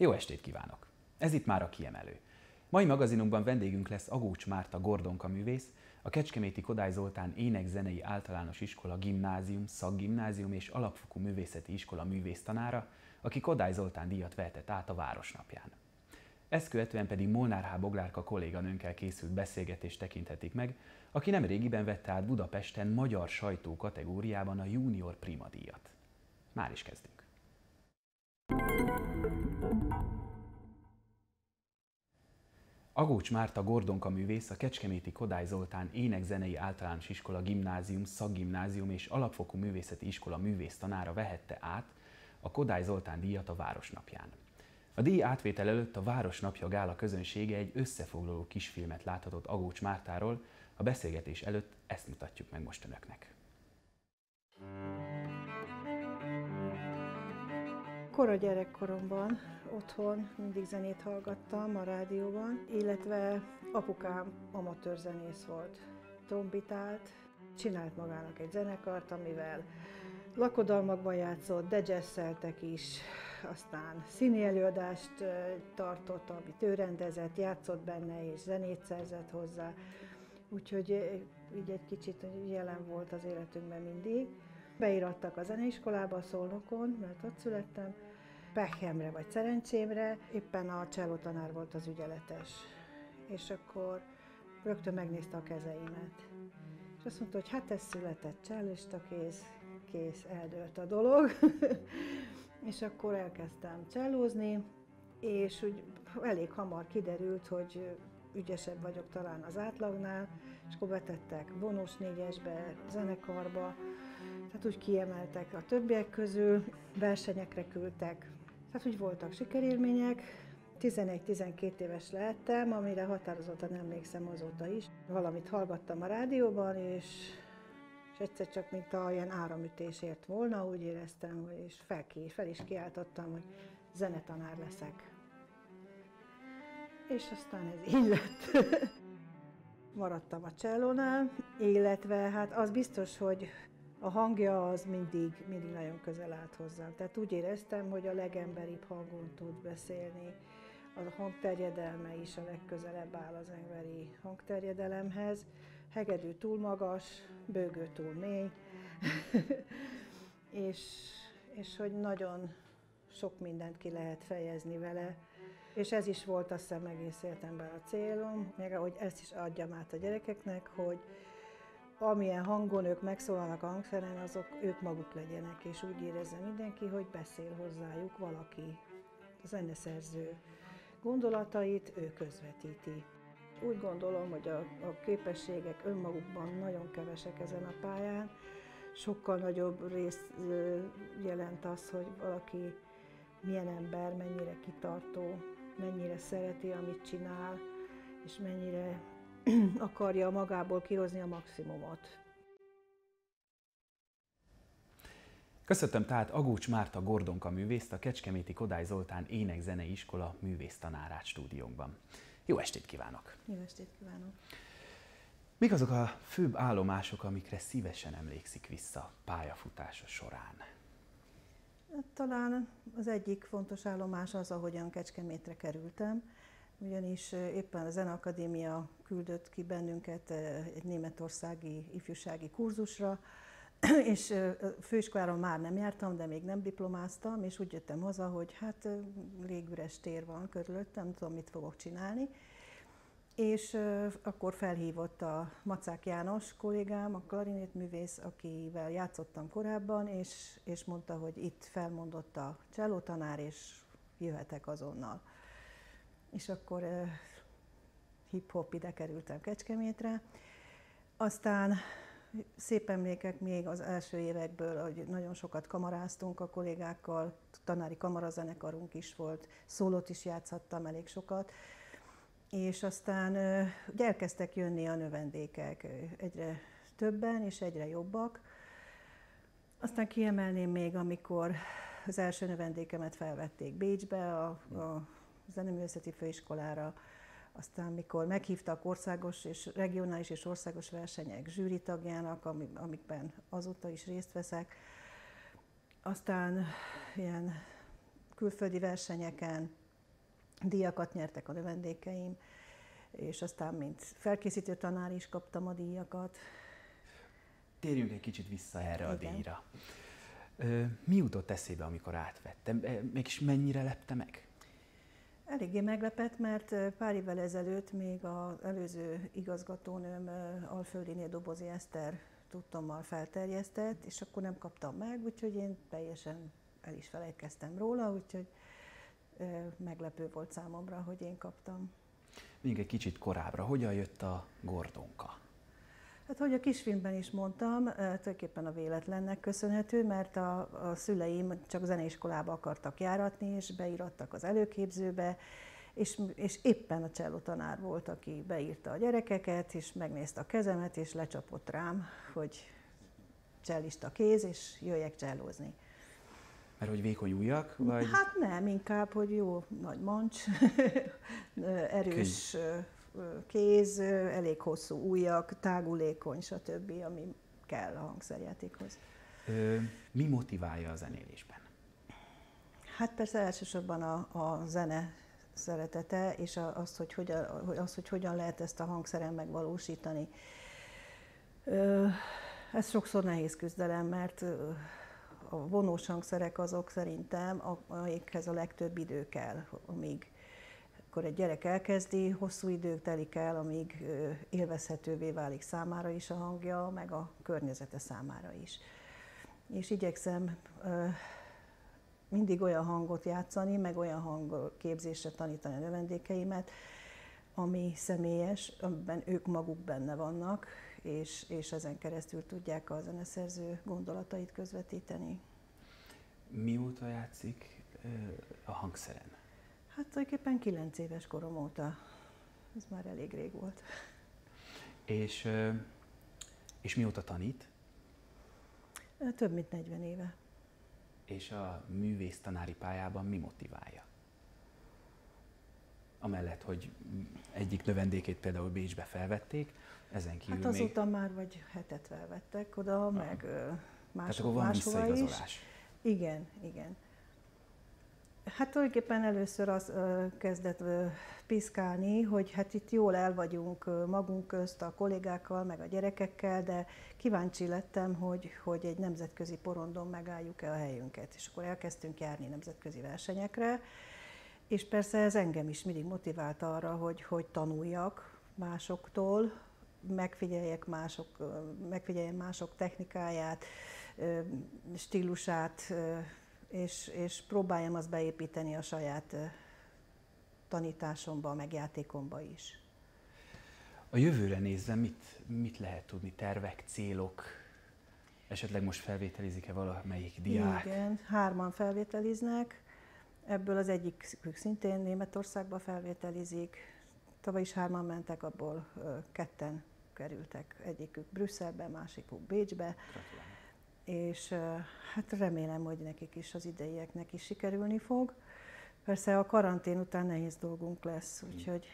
Jó estét kívánok! Ez itt már a kiemelő. Mai magazinunkban vendégünk lesz Agócs Márta Gordonka művész, a Kecskeméti Kodály Zoltán Énekzenei Általános Iskola Gimnázium, Szakgimnázium és Alapfokú Művészeti Iskola művésztanára, aki Kodály Zoltán díjat vehetett át a Városnapján. Ezt követően pedig Molnár H. Boglárka kolléganőnkkel készült beszélgetést tekinthetik meg, aki nem régiben vette át Budapesten magyar sajtó kategóriában a Junior Prima díjat. Már is kezdünk. Agócs Márta Gordonka művész, a Kecskeméti Kodály Zoltán Énekzenei Általános Iskola Gimnázium, Szakgimnázium és Alapfokú Művészeti Iskola művésztanára vehette át a Kodály Zoltán díjat a Városnapján. A díj átvétel előtt a Városnapja gála közönsége egy összefoglaló kisfilmet láthatott Agócs Mártáról, a beszélgetés előtt ezt mutatjuk meg most önöknek. Kora gyerekkoromban otthon mindig zenét hallgattam a rádióban, illetve apukám amatőr zenész volt. Trombitált, csinált magának egy zenekart, amivel lakodalmakban játszott, de is, aztán színi előadást tartott, amit ő rendezett, játszott benne és zenét szerzett hozzá. Úgyhogy így egy kicsit jelen volt az életünkben mindig. Beirattak a zeneiskolába a Szolnokon, mert ott születtem, pehemre vagy szerencsémre éppen a cselló tanár volt az ügyeletes. És akkor rögtön megnézte a kezeimet. És azt mondta, hogy hát ez született csellista kész, kész, eldőlt a dolog. és akkor elkezdtem csellózni, és úgy elég hamar kiderült, hogy ügyesebb vagyok talán az átlagnál, és akkor betettek vonós négyesbe, zenekarba, tehát úgy kiemeltek a többiek közül, versenyekre küldtek, tehát úgy voltak sikerélmények, 11-12 éves lehettem, amire határozottan emlékszem azóta is. Valamit hallgattam a rádióban, és, és egyszer csak, mint a ilyen áramütésért volna, úgy éreztem, hogy és fel, ki, fel is kiáltottam, hogy zenetanár leszek. És aztán ez így lett. Maradtam a csellónál, illetve hát az biztos, hogy a hangja az mindig, mindig nagyon közel állt hozzám. Tehát úgy éreztem, hogy a legemberibb hangon tud beszélni. A hangterjedelme is a legközelebb áll az emberi hangterjedelemhez. Hegedű túl magas, bőgő túl mély, és, és hogy nagyon sok mindent ki lehet fejezni vele. És ez is volt azt hiszem egész életemben a célom, meg ahogy ezt is adjam át a gyerekeknek, hogy amilyen hangon ők megszólalnak a hangszeren, azok ők maguk legyenek, és úgy érezze mindenki, hogy beszél hozzájuk valaki. A zeneszerző gondolatait ő közvetíti. Úgy gondolom, hogy a, a képességek önmagukban nagyon kevesek ezen a pályán, sokkal nagyobb rész jelent az, hogy valaki milyen ember, mennyire kitartó, mennyire szereti, amit csinál, és mennyire akarja magából kihozni a maximumot. Köszöntöm tehát Agócs Márta Gordonka művészt, a Kecskeméti Kodály Zoltán Énekzenei Iskola művésztanárát stúdiónkban. Jó estét kívánok! Jó estét kívánok! Mik azok a főbb állomások, amikre szívesen emlékszik vissza pályafutása során? Hát, talán az egyik fontos állomás az, ahogyan Kecskemétre kerültem ugyanis éppen a Zeneakadémia küldött ki bennünket egy németországi ifjúsági kurzusra, és főiskoláron már nem jártam, de még nem diplomáztam, és úgy jöttem haza, hogy hát légüres tér van körülöttem, nem tudom, mit fogok csinálni. És akkor felhívott a Macák János kollégám, a klarinétművész, akivel játszottam korábban, és, és mondta, hogy itt felmondott a csellótanár, és jöhetek azonnal és akkor hip-hop ide kerültem Kecskemétre. Aztán szép emlékek még az első évekből, hogy nagyon sokat kamaráztunk a kollégákkal, tanári kamarazenekarunk is volt, szólót is játszhattam elég sokat, és aztán ugye elkezdtek jönni a növendékek egyre többen és egyre jobbak, Aztán kiemelném még, amikor az első növendékemet felvették Bécsbe, a, a Zeneművészeti Főiskolára, aztán mikor meghívtak országos és regionális és országos versenyek zsűri tagjának, amikben azóta is részt veszek, aztán ilyen külföldi versenyeken díjakat nyertek a növendékeim, és aztán mint felkészítő tanár is kaptam a díjakat. Térjünk egy kicsit vissza erre Igen. a díjra. Mi jutott eszébe, amikor átvettem? Mégis mennyire lepte meg? Eléggé meglepett, mert pár évvel ezelőtt még az előző igazgatónőm Alföldinél Dobozi Eszter tudtommal felterjesztett, és akkor nem kaptam meg, úgyhogy én teljesen el is felejtkeztem róla, úgyhogy meglepő volt számomra, hogy én kaptam. Még egy kicsit korábbra, hogyan jött a Gordonka? Hát, hogy a kisfilmben is mondtam, tulajdonképpen a véletlennek köszönhető, mert a, a szüleim csak zeneiskolába akartak járatni, és beírattak az előképzőbe, és, és éppen a cselló tanár volt, aki beírta a gyerekeket, és megnézte a kezemet, és lecsapott rám, hogy csellista kéz, és jöjjek csellózni. Mert hogy vékony ujjak? Vagy... Hát nem, inkább, hogy jó nagy mancs, erős Könyv. Kéz, elég hosszú ujjak, tágulékony, stb., ami kell a hangszerjátékhoz. mi motiválja a zenélésben? Hát persze elsősorban a, a zene szeretete, és az, hogy hogyan, az, hogy hogyan lehet ezt a hangszeren megvalósítani. Ez sokszor nehéz küzdelem, mert a vonós hangszerek azok szerintem, amikhez a legtöbb idő kell, amíg akkor egy gyerek elkezdi, hosszú idő telik el, amíg élvezhetővé válik számára is a hangja, meg a környezete számára is. És igyekszem mindig olyan hangot játszani, meg olyan hangképzésre tanítani a növendékeimet, ami személyes, amiben ők maguk benne vannak, és, és ezen keresztül tudják a zeneszerző gondolatait közvetíteni. Mióta játszik a hangszeren? Hát tulajdonképpen 9 éves korom óta. Ez már elég rég volt. És, és mióta tanít? Több mint 40 éve. És a művész tanári pályában mi motiválja? Amellett, hogy egyik növendékét például Bécsbe felvették, ezen kívül Hát azóta még... már vagy hetet felvettek oda, ah. meg más, Tehát akkor van visszaigazolás. Is. Igen, igen. Hát tulajdonképpen először az kezdett piszkálni, hogy hát itt jól el vagyunk magunk közt a kollégákkal, meg a gyerekekkel, de kíváncsi lettem, hogy, hogy egy nemzetközi porondon megálljuk-e a helyünket. És akkor elkezdtünk járni nemzetközi versenyekre, és persze ez engem is mindig motivált arra, hogy, hogy tanuljak másoktól, megfigyeljek mások, megfigyeljem mások technikáját, stílusát, és, és próbáljam azt beépíteni a saját tanításomba, meg játékomba is. A jövőre nézve mit, mit lehet tudni? Tervek, célok? Esetleg most felvételizik-e valamelyik diák? Igen, hárman felvételiznek. Ebből az egyik szintén Németországba felvételizik. Tavaly is hárman mentek, abból ketten kerültek. Egyikük Brüsszelbe, másikuk Bécsbe. Gratulálok és hát remélem, hogy nekik is az ideieknek is sikerülni fog. Persze a karantén után nehéz dolgunk lesz, úgyhogy...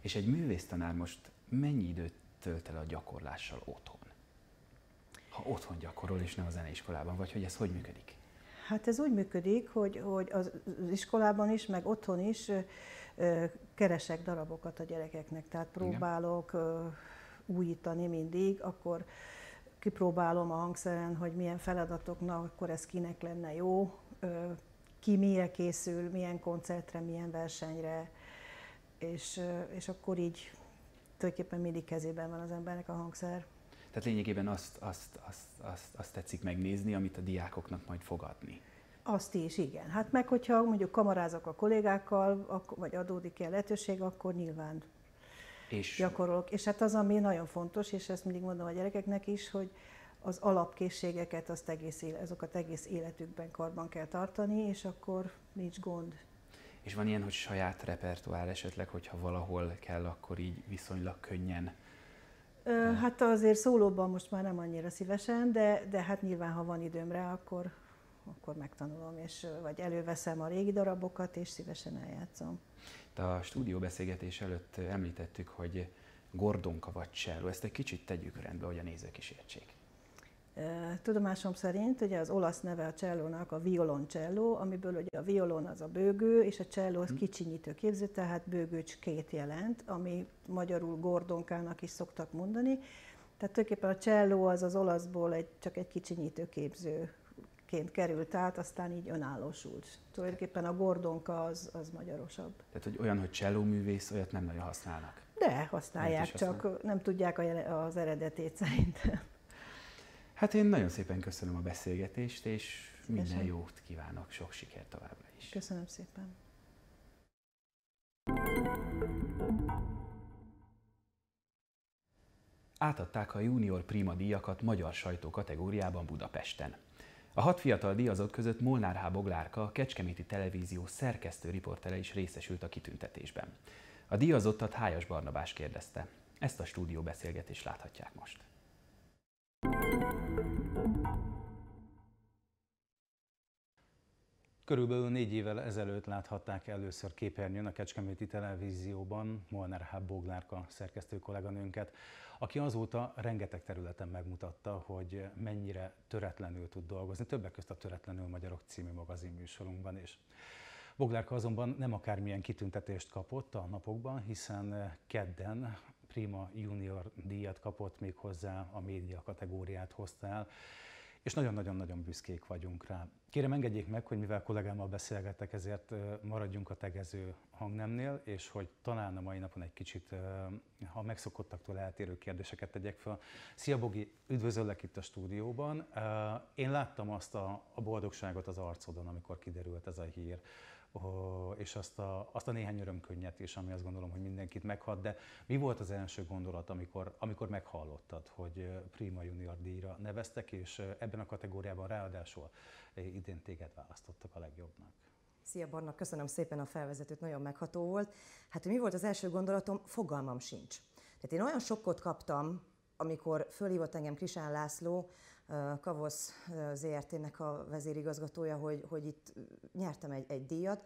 És egy művésztanár most mennyi időt tölt el a gyakorlással otthon? Ha otthon gyakorol, és nem a zeneiskolában, vagy hogy ez hogy működik? Hát ez úgy működik, hogy, hogy az iskolában is, meg otthon is keresek darabokat a gyerekeknek, tehát próbálok Igen. újítani mindig, akkor kipróbálom a hangszeren, hogy milyen feladatoknak, akkor ez kinek lenne jó, ki mire készül, milyen koncertre, milyen versenyre, és, és akkor így tulajdonképpen mindig kezében van az embernek a hangszer. Tehát lényegében azt, azt, azt, azt, azt tetszik megnézni, amit a diákoknak majd fogadni. Azt is, igen. Hát meg, hogyha mondjuk kamarázok a kollégákkal, vagy adódik ilyen lehetőség, akkor nyilván és... gyakorolok. És hát az, ami nagyon fontos, és ezt mindig mondom a gyerekeknek is, hogy az alapkészségeket, azt egész, azokat egész életükben karban kell tartani, és akkor nincs gond. És van ilyen, hogy saját repertoár esetleg, hogyha valahol kell, akkor így viszonylag könnyen hát azért szólóban most már nem annyira szívesen, de, de hát nyilván, ha van időm rá, akkor, akkor megtanulom, és vagy előveszem a régi darabokat, és szívesen eljátszom. A stúdióbeszélgetés előtt említettük, hogy gordonka vagy cello. Ezt egy kicsit tegyük rendbe, hogy a nézők is értsék. Tudomásom szerint ugye az olasz neve a csellónak a violoncello, amiből ugye a violon az a bőgő, és a cello az hm. kicsinyítő képző, tehát bőgőcskét jelent, ami magyarul gordonkának is szoktak mondani. Tehát tulajdonképpen a cello az az olaszból egy, csak egy kicsinyítő képzőként került át, aztán így önállósult. Tulajdonképpen a gordonka az, az magyarosabb. Tehát, hogy olyan, hogy cselló művész, olyat nem nagyon használnak. De használják, csak használ. nem tudják az eredetét szerintem. Hát én nagyon szépen köszönöm a beszélgetést, és minden Köszönöm. jót kívánok, sok sikert továbbra is. Köszönöm szépen. Átadták a junior prima díjakat magyar sajtó kategóriában Budapesten. A hat fiatal díjazott között Molnár H. Boglárka, a Kecskeméti Televízió szerkesztő riportere is részesült a kitüntetésben. A díjazottat Hájas Barnabás kérdezte. Ezt a stúdió beszélgetést láthatják most. Körülbelül négy évvel ezelőtt láthatták először képernyőn a Kecskeméti Televízióban Molnár H. Boglárka szerkesztő kolléganőnket, aki azóta rengeteg területen megmutatta, hogy mennyire töretlenül tud dolgozni, többek között a Töretlenül Magyarok című magazinműsorunkban is. Boglárka azonban nem akármilyen kitüntetést kapott a napokban, hiszen kedden Prima Junior díjat kapott még hozzá, a média kategóriát hozta el, és nagyon-nagyon-nagyon büszkék vagyunk rá. Kérem engedjék meg, hogy mivel kollégámmal beszélgetek, ezért maradjunk a tegező hangnemnél, és hogy talán a mai napon egy kicsit, ha megszokottaktól eltérő kérdéseket tegyek fel. Szia Bogi, üdvözöllek itt a stúdióban. Én láttam azt a, a boldogságot az arcodon, amikor kiderült ez a hír és azt a, azt a néhány örömkönnyet is, ami azt gondolom, hogy mindenkit meghat, de mi volt az első gondolat, amikor, amikor meghallottad, hogy Prima Junior díjra neveztek, és ebben a kategóriában ráadásul idén téged választottak a legjobbnak? Szia Barna, köszönöm szépen a felvezetőt, nagyon megható volt. Hát mi volt az első gondolatom? Fogalmam sincs. Tehát én olyan sokkot kaptam, amikor fölhívott engem Krisán László, Kavosz ZRT-nek a vezérigazgatója, hogy, hogy itt nyertem egy, egy díjat,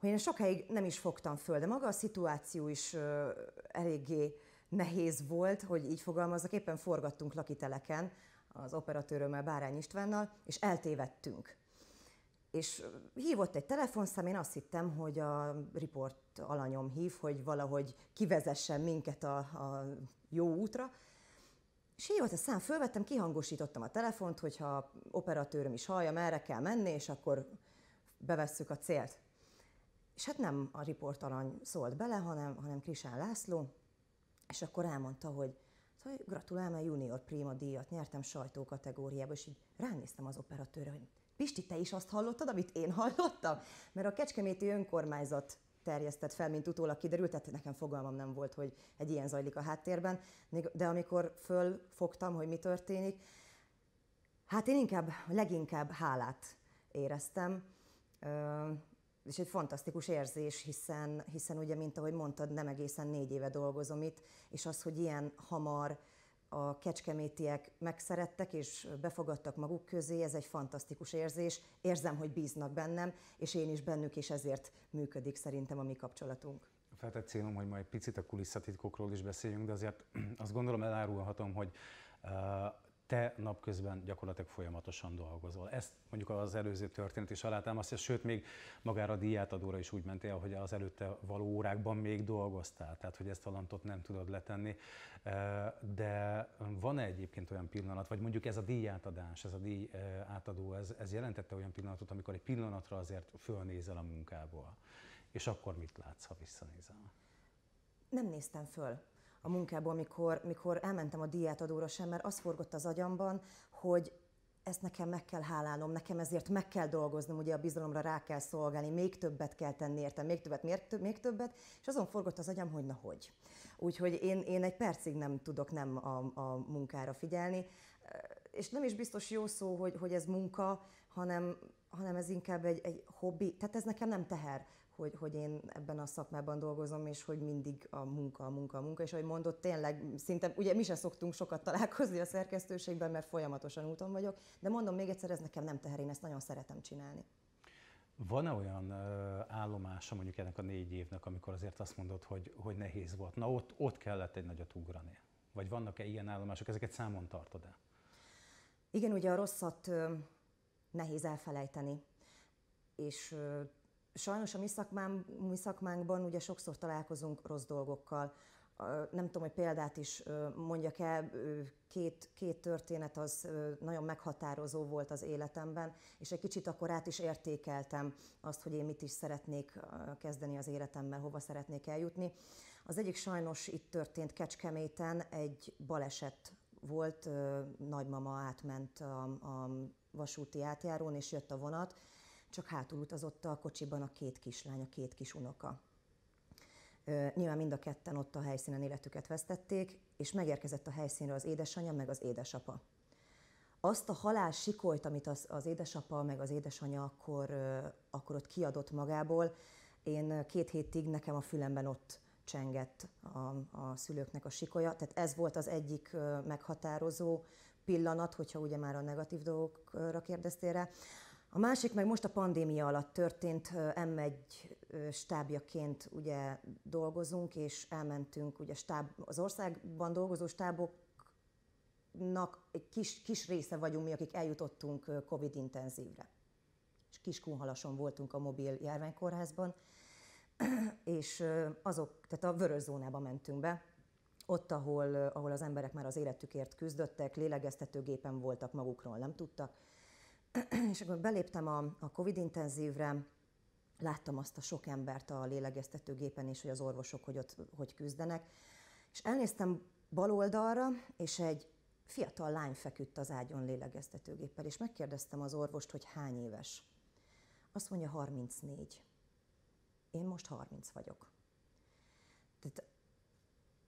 hogy én sokáig nem is fogtam föl, de maga a szituáció is eléggé nehéz volt, hogy így fogalmazok. Éppen forgattunk lakiteleken az operatőrömmel, Bárány Istvánnal, és eltévedtünk. És hívott egy telefonszám, én azt hittem, hogy a riport alanyom hív, hogy valahogy kivezessen minket a, a jó útra, és így volt a szám, fölvettem, kihangosítottam a telefont, hogyha operatőröm is hallja, merre kell menni, és akkor bevesszük a célt. És hát nem a riportalany szólt bele, hanem, hanem Krisán László, és akkor elmondta, hogy szóval gratulál, mert junior prima díjat nyertem sajtó kategóriába, és így ránéztem az operatőre, hogy Pisti, te is azt hallottad, amit én hallottam? Mert a Kecskeméti önkormányzat terjesztett fel, mint utólag kiderült, tehát nekem fogalmam nem volt, hogy egy ilyen zajlik a háttérben, de amikor fölfogtam, hogy mi történik, hát én inkább, leginkább hálát éreztem, és egy fantasztikus érzés, hiszen, hiszen ugye, mint ahogy mondtad, nem egészen négy éve dolgozom itt, és az, hogy ilyen hamar a kecskemétiek megszerettek és befogadtak maguk közé, ez egy fantasztikus érzés. Érzem, hogy bíznak bennem, és én is bennük, és ezért működik szerintem a mi kapcsolatunk. Feltett célom, hogy majd picit a kulisszatitkokról is beszéljünk, de azért azt gondolom elárulhatom, hogy te napközben gyakorlatilag folyamatosan dolgozol. Ezt mondjuk az előző történet is alátámasztja, sőt még magára a díjátadóra is úgy mentél, hogy az előtte való órákban még dolgoztál, tehát hogy ezt a lantot nem tudod letenni. De van-e egyébként olyan pillanat, vagy mondjuk ez a díjátadás, ez a díj átadó, ez, ez jelentette olyan pillanatot, amikor egy pillanatra azért fölnézel a munkából, és akkor mit látsz, ha visszanézel? Nem néztem föl a munkából, mikor, mikor elmentem a diátadóra sem, mert az forgott az agyamban, hogy ezt nekem meg kell hálálnom, nekem ezért meg kell dolgoznom, ugye a bizalomra rá kell szolgálni, még többet kell tenni értem, még többet, még, több, még többet, és azon forgott az agyam, hogy na hogy. Úgyhogy én, én egy percig nem tudok nem a, a munkára figyelni, és nem is biztos jó szó, hogy, hogy ez munka, hanem, hanem ez inkább egy, egy hobbi, tehát ez nekem nem teher, hogy, hogy én ebben a szakmában dolgozom, és hogy mindig a munka, a munka, a munka, és ahogy mondott, tényleg szinte, ugye mi sem szoktunk sokat találkozni a szerkesztőségben, mert folyamatosan úton vagyok, de mondom még egyszer, ez nekem nem teher, én ezt nagyon szeretem csinálni. Van-e olyan állomása mondjuk ennek a négy évnek, amikor azért azt mondod, hogy, hogy nehéz volt? Na ott, ott kellett egy nagyot ugrani. Vagy vannak-e ilyen állomások, ezeket számon tartod-e? Igen, ugye a rosszat nehéz elfelejteni, és sajnos a mi, szakmám, mi szakmánkban ugye sokszor találkozunk rossz dolgokkal. Nem tudom, hogy példát is mondjak el, két, két történet az nagyon meghatározó volt az életemben, és egy kicsit akkor át is értékeltem azt, hogy én mit is szeretnék kezdeni az életemmel, hova szeretnék eljutni. Az egyik sajnos itt történt Kecskeméten, egy baleset volt, nagymama átment a, a vasúti átjárón, és jött a vonat, csak hátul utazott a kocsiban a két kislány, a két kis unoka. Nyilván mind a ketten ott a helyszínen életüket vesztették, és megérkezett a helyszínre az édesanyja, meg az édesapa. Azt a halál sikolyt, amit az, az édesapa, meg az édesanyja akkor, akkor ott kiadott magából, én két hétig nekem a fülemben ott csengett a, a szülőknek a sikolya. Tehát ez volt az egyik meghatározó pillanat, hogyha ugye már a negatív dolgokra kérdeztél rá. A másik meg most a pandémia alatt történt, M1 stábjaként ugye dolgozunk, és elmentünk ugye stáb, az országban dolgozó stáboknak egy kis, kis része vagyunk mi, akik eljutottunk Covid intenzívre. És Kiskunhalason voltunk a mobil járványkórházban, és azok, tehát a vörös zónába mentünk be, ott, ahol, ahol az emberek már az életükért küzdöttek, lélegeztetőgépen voltak, magukról nem tudtak, és akkor beléptem a, a Covid intenzívre, láttam azt a sok embert a lélegeztetőgépen, és hogy az orvosok hogy ott hogy küzdenek, és elnéztem bal oldalra, és egy fiatal lány feküdt az ágyon lélegeztetőgéppel, és megkérdeztem az orvost, hogy hány éves. Azt mondja, 34. Én most 30 vagyok. Tehát,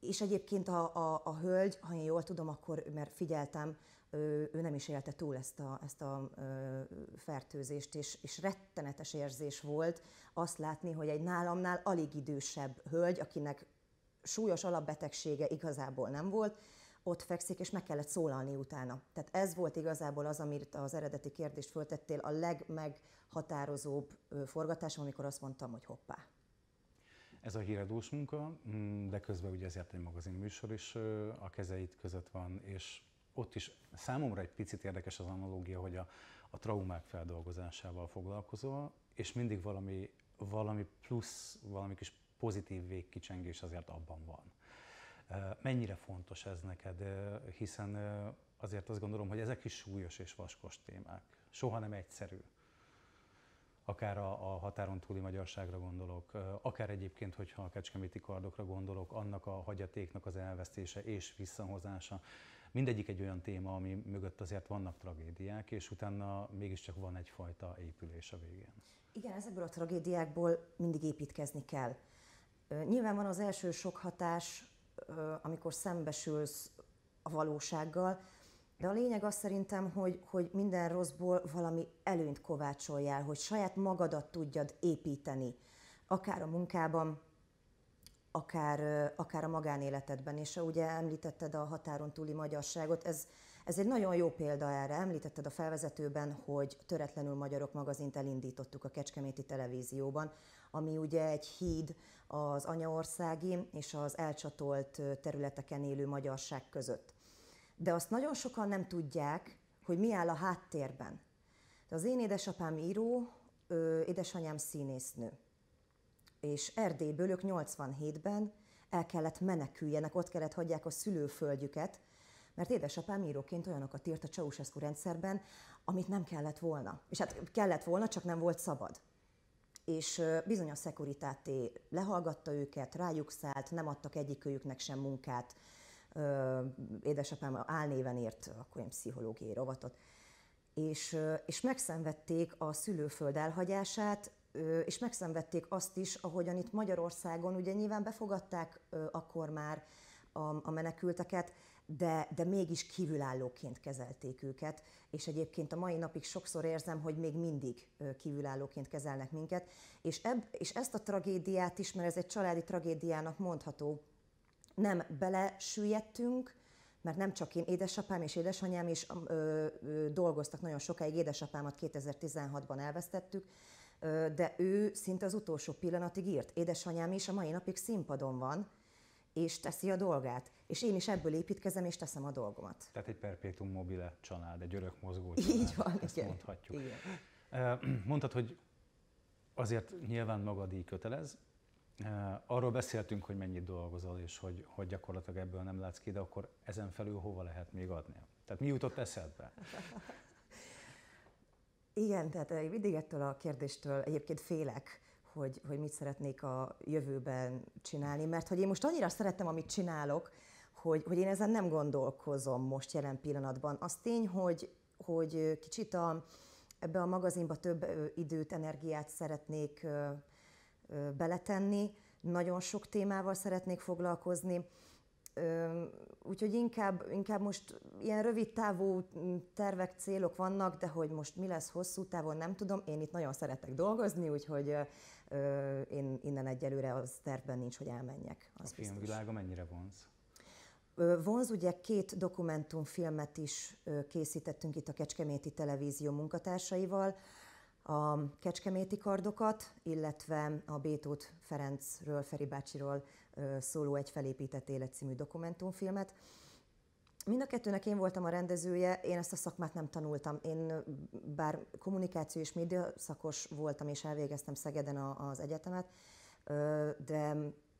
és egyébként a, a, a hölgy, ha én jól tudom, akkor, mert figyeltem, ő, ő nem is élte túl ezt a, ezt a ö, fertőzést, és, és rettenetes érzés volt azt látni, hogy egy nálamnál alig idősebb hölgy, akinek súlyos alapbetegsége igazából nem volt, ott fekszik, és meg kellett szólalni utána. Tehát ez volt igazából az, amit az eredeti kérdést föltettél, a legmeghatározóbb forgatásom, amikor azt mondtam, hogy hoppá. Ez a híradós munka, mm, de közben ugye ezért egy magazin műsor is a kezeit között van, és ott is számomra egy picit érdekes az analógia, hogy a, a traumák feldolgozásával foglalkozol, és mindig valami, valami plusz, valami kis pozitív végkicsengés azért abban van. Mennyire fontos ez neked, hiszen azért azt gondolom, hogy ezek is súlyos és vaskos témák. Soha nem egyszerű. Akár a, a határon túli magyarságra gondolok, akár egyébként, hogyha a kecskeméti kardokra gondolok, annak a hagyatéknak az elvesztése és visszahozása. Mindegyik egy olyan téma, ami mögött azért vannak tragédiák, és utána mégiscsak van egyfajta épülés a végén. Igen, ezekből a tragédiákból mindig építkezni kell. Nyilván van az első sok hatás, amikor szembesülsz a valósággal, de a lényeg az szerintem, hogy, hogy minden rosszból valami előnyt kovácsoljál, hogy saját magadat tudjad építeni, akár a munkában, akár, akár a magánéletedben. És ugye említetted a határon túli magyarságot, ez, ez egy nagyon jó példa erre. Említetted a felvezetőben, hogy Töretlenül Magyarok magazint elindítottuk a Kecskeméti Televízióban, ami ugye egy híd az anyaországi és az elcsatolt területeken élő magyarság között. De azt nagyon sokan nem tudják, hogy mi áll a háttérben. De az én édesapám író, édesanyám színésznő és Erdélyből ők 87-ben el kellett meneküljenek, ott kellett hagyják a szülőföldjüket, mert édesapám íróként olyanokat írt a Ceausescu rendszerben, amit nem kellett volna. És hát kellett volna, csak nem volt szabad. És bizony a szekuritáté lehallgatta őket, rájuk szállt, nem adtak egyikőjüknek sem munkát. Édesapám álnéven írt akkor egy pszichológiai rovatot. És, és megszenvedték a szülőföld elhagyását, és megszenvedték azt is, ahogyan itt Magyarországon, ugye nyilván befogadták akkor már a, a menekülteket, de, de mégis kívülállóként kezelték őket, és egyébként a mai napig sokszor érzem, hogy még mindig kívülállóként kezelnek minket, és, ebb, és ezt a tragédiát is, mert ez egy családi tragédiának mondható, nem belesüllyedtünk, mert nem csak én, édesapám és édesanyám is ö, ö, dolgoztak nagyon sokáig, édesapámat 2016-ban elvesztettük, ö, de ő szinte az utolsó pillanatig írt. Édesanyám is a mai napig színpadon van, és teszi a dolgát. És én is ebből építkezem, és teszem a dolgomat. Tehát egy perpétum mobile család, egy örök mozgó család. Így van, ezt igen. mondhatjuk. Igen. Mondtad, hogy azért nyilván magad így kötelez, Arról beszéltünk, hogy mennyit dolgozol, és hogy, hogy gyakorlatilag ebből nem látsz ki, de akkor ezen felül hova lehet még adni? Tehát mi jutott eszedbe? Igen, tehát mindig ettől a kérdéstől egyébként félek, hogy, hogy mit szeretnék a jövőben csinálni, mert hogy én most annyira szeretem, amit csinálok, hogy, hogy én ezen nem gondolkozom most jelen pillanatban. Az tény, hogy, hogy kicsit a, ebbe a magazinba több időt, energiát szeretnék beletenni, nagyon sok témával szeretnék foglalkozni, úgyhogy inkább, inkább most ilyen rövid távú tervek, célok vannak, de hogy most mi lesz hosszú távon, nem tudom. Én itt nagyon szeretek dolgozni, úgyhogy én innen egyelőre az tervben nincs, hogy elmenjek. Az a filmvilága mennyire vonz? Vonz, ugye két dokumentumfilmet is készítettünk itt a Kecskeméti Televízió munkatársaival a Kecskeméti kardokat, illetve a Bétót Ferencről, Feri bácsiról szóló egy felépített élet című dokumentumfilmet. Mind a kettőnek én voltam a rendezője, én ezt a szakmát nem tanultam. Én bár kommunikáció és média szakos voltam, és elvégeztem Szegeden az egyetemet, de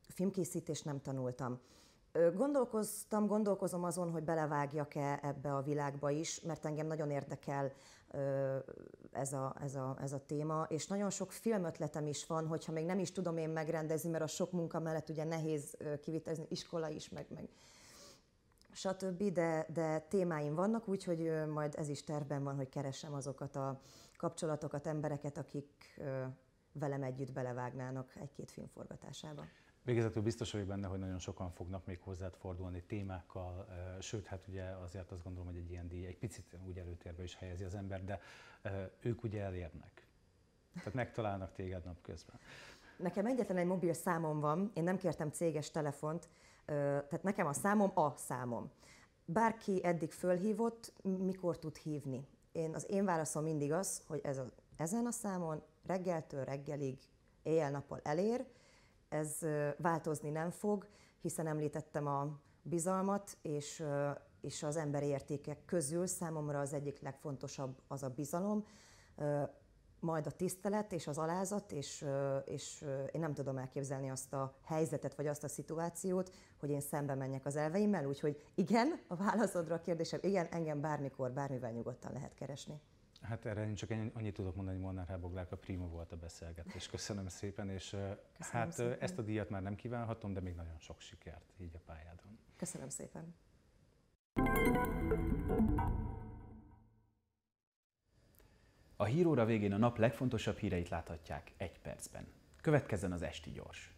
filmkészítést nem tanultam. Gondolkoztam, gondolkozom azon, hogy belevágjak-e ebbe a világba is, mert engem nagyon érdekel ez a, ez, a, ez a téma, és nagyon sok filmötletem is van, hogyha még nem is tudom én megrendezni, mert a sok munka mellett ugye nehéz kivitelezni, iskola is, meg, meg stb., de, de témáim vannak, úgyhogy majd ez is tervben van, hogy keresem azokat a kapcsolatokat, embereket, akik velem együtt belevágnának egy-két film forgatásába. Végezetül biztos vagyok benne, hogy nagyon sokan fognak még hozzád fordulni témákkal, sőt, hát ugye azért azt gondolom, hogy egy ilyen díj egy picit úgy előtérbe is helyezi az ember, de ők ugye elérnek. Tehát megtalálnak téged napközben. Nekem egyetlen egy mobil számom van, én nem kértem céges telefont, tehát nekem a számom a számom. Bárki eddig fölhívott, mikor tud hívni? Én, az én válaszom mindig az, hogy ez a, ezen a számon reggeltől reggelig, éjjel-nappal elér, ez változni nem fog, hiszen említettem a bizalmat, és, és az emberi értékek közül számomra az egyik legfontosabb az a bizalom, majd a tisztelet és az alázat, és, és én nem tudom elképzelni azt a helyzetet, vagy azt a szituációt, hogy én szembe menjek az elveimmel, úgyhogy igen, a válaszodra a kérdésem, igen, engem bármikor, bármivel nyugodtan lehet keresni. Hát erre én csak annyit tudok mondani, hogy Molnár Háboglák a prima volt a beszélgetés. Köszönöm szépen, és Köszönöm hát szépen. ezt a díjat már nem kívánhatom, de még nagyon sok sikert így a pályádon. Köszönöm szépen. A híróra végén a nap legfontosabb híreit láthatják egy percben. Következzen az Esti Gyors.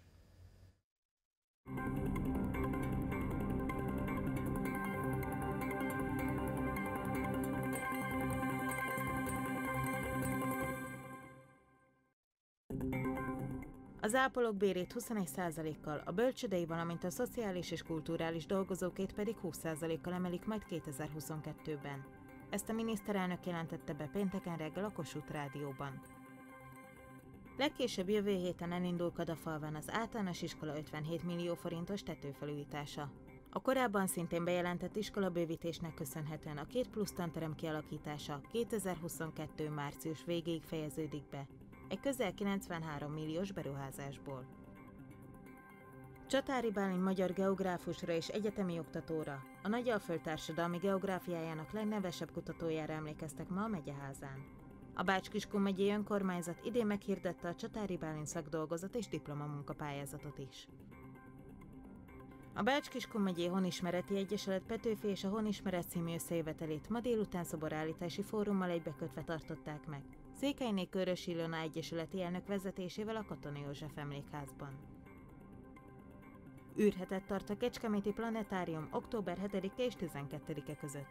Az ápolók bérét 21%-kal, a bölcsödei, valamint a szociális és kulturális dolgozókét pedig 20%-kal emelik majd 2022-ben. Ezt a miniszterelnök jelentette be pénteken reggel a Kossuth Rádióban. Legkésőbb jövő héten elindul Kadafalván az általános iskola 57 millió forintos tetőfelújítása. A korábban szintén bejelentett iskolabővítésnek köszönhetően a két plusz tanterem kialakítása 2022. március végéig fejeződik be, egy közel 93 milliós beruházásból. Csatári Bálint magyar geográfusra és egyetemi oktatóra, a Nagyalföld társadalmi geográfiájának legnevesebb kutatójára emlékeztek ma a megyeházán. A Bács-Kiskun megyei önkormányzat idén meghirdette a Csatári Bálint szakdolgozat és diplomamunkapályázatot is. A Bács-Kiskun megyei Honismereti Egyesület Petőfi és a Honismeret című összejövetelét ma délután szoborállítási fórummal egybekötve tartották meg. Székelyné Körös Ilona Egyesületi elnök vezetésével a Katona József emlékházban. űrhetet tart a Kecskeméti Planetárium október 7-e és 12-e között.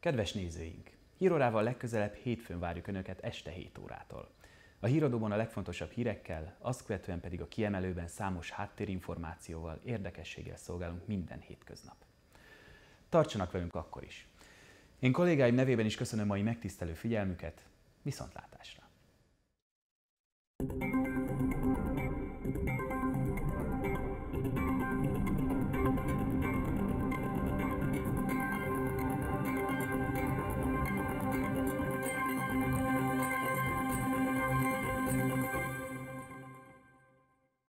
Kedves nézőink! Hírórával legközelebb hétfőn várjuk Önöket este 7 órától. A híradóban a legfontosabb hírekkel, azt követően pedig a kiemelőben számos háttérinformációval, érdekességgel szolgálunk minden hétköznap. Tartsanak velünk akkor is! Én kollégáim nevében is köszönöm mai megtisztelő figyelmüket, viszontlátásra! thank you